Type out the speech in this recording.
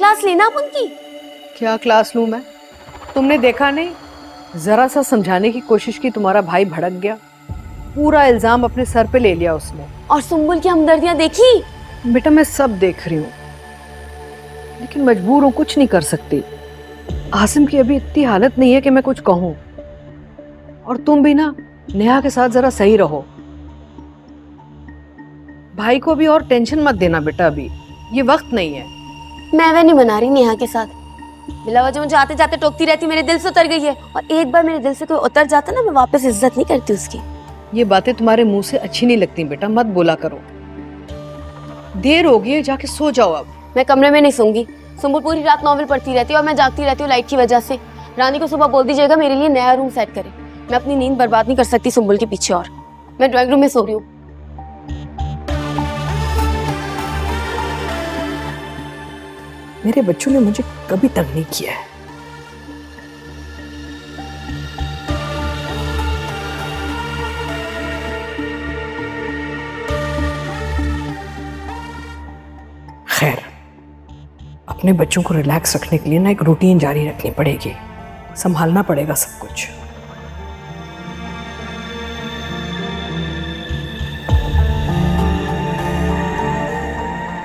Class लेना आप उनकी क्या क्लास लूँ मैं? तुमने देखा नहीं? जरा सा समझाने की कोशिश की तुम्हारा भाई भड़क गया। पूरा इल्ज़ाम अपने सर पे ले लिया उसने। और सुम्बुल की हमदर्दियाँ देखी? बेटा मैं सब देख रही हूँ लेकिन मजबूर हूँ कुछ नहीं कर सकती। आसिम की अभी इतनी हालत नहीं है कि मैं कुछ कहूँ। और तुम भी ना नेहा के साथ जरा सही रहो। भाई को भी और टेंशन मत देना बेटा अभी। ये वक्त नहीं है। मैं वह नहीं मना रही नेहा के साथ। बिला वजह मुझे आते जाते टोकती रहती मेरे दिल से उतर गई है। और एक बार मेरे दिल से कोई उतर जाता ना मैं वापस इज़्ज़त नहीं करती उसकी। ये बातें तुम्हारे मुँह से अच्छी नहीं लगती बेटा मत बोला करो। देर हो गई है जाके सो जाओ अब। मैं कमरे में नहीं सोऊँगी। सुम्बुल पूरी रात नॉवल पढ़ती रहती है और मैं जागती रहती हूँ लाइट की वजह से। रानी को सुबह बोल दीजिएगा मेरे लिए नया रूम सेट करे। मैं अपनी नींद बर्बाद नहीं कर सकती सुम्बुल के पीछे और। मैं ड्राइंग रूम में सो रही हूँ। मेरे बच्चों ने मुझे कभी तंग नहीं किया है। खैर, अपने बच्चों को रिलैक्स रखने के लिए ना एक रूटीन जारी रखनी पड़ेगी। संभालना पड़ेगा सब कुछ।